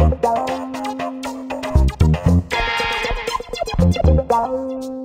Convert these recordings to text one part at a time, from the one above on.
Thank you.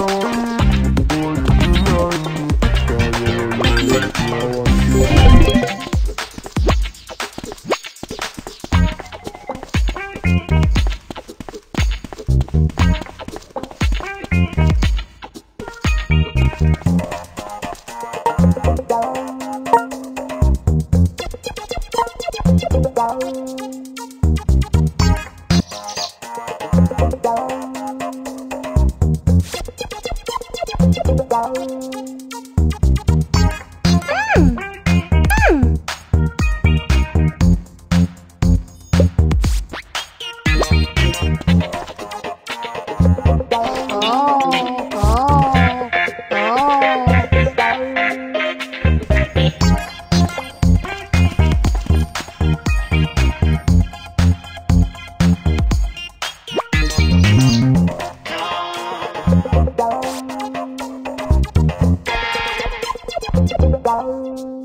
Lord. 喽。Música